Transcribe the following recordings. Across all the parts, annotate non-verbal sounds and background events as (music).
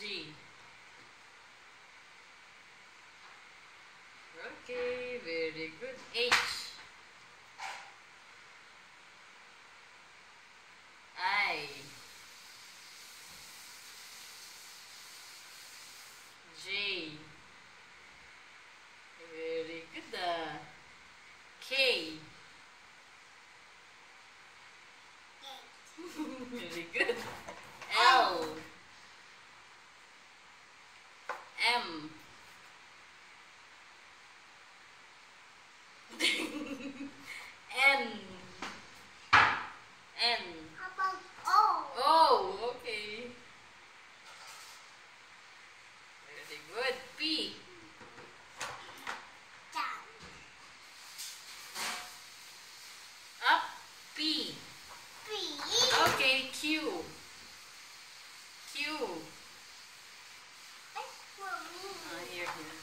G. Okay, very good. H. I. J. Very good. Uh, K. (laughs) very good. P. Down. Up. P. B. Okay, Q. Q. That's for me. Oh, here, here.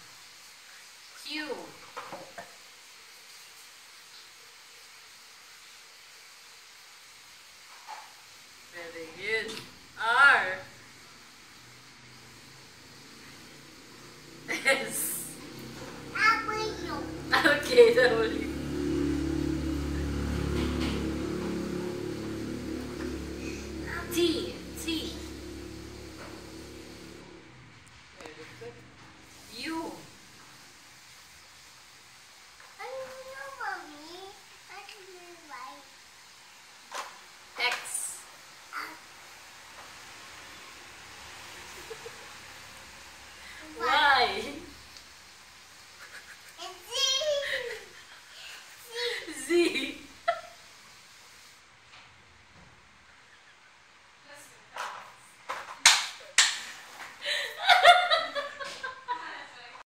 Q. Very good. R. Yes. Ah, (laughs) okay, that will